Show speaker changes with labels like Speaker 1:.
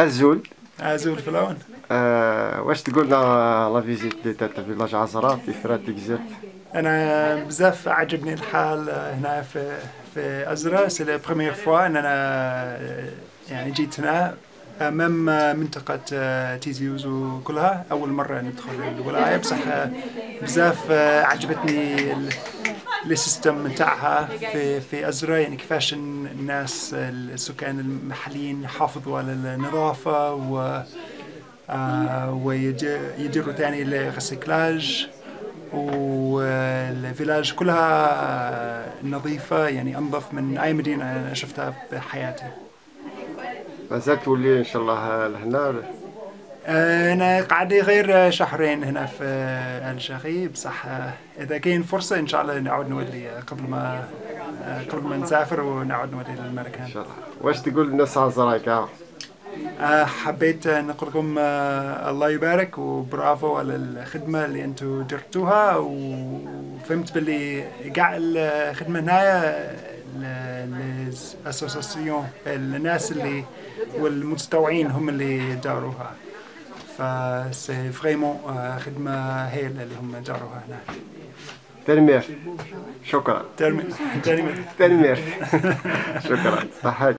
Speaker 1: Azul
Speaker 2: Azul fellawen
Speaker 1: آه واش تقولنا la visite اللي درت village أزرا في daïra de
Speaker 2: Tigzirt أنا بزاف عجبني الحال هنا في في أزرا. c'est la première fois que أنا يعني جيت هنا أمام منطقة تيزي وزو كلها. أول مرة ندخل الولاية. بصح بزاف عجبتني ال système نتاعها في في أزرا يعني كيفاش الناس السكان المحليين يحافظوا على النظافة و ويديروا ثاني الريسيكلاج والفيلاج كلها نظيفة يعني أنظف من أي مدينة شفتها بحياتي.
Speaker 1: مازال تولي إن شاء الله لهنا؟
Speaker 2: أنا قاعد غير شهرين هنا في الجزائر بصح إذا كاين فرصة إن شاء الله نعود نولي قبل ما قبل ما نسافر ونعود نولي للمركان
Speaker 1: إن شاء الله. واش تقول للناس عزرايك
Speaker 2: حبيت نقول لكم الله يبارك وبرافو على الخدمة اللي أنتم درتوها وفهمت باللي كاع الخدمة هنايا ال association الناس اللي والمتطوعين هم اللي داروها. ف c'est vraiment خدمة هايله اللي هم داروها هنا.
Speaker 1: تنمير شكرا.
Speaker 2: تنمير
Speaker 1: تنمير شكرا. صحيح.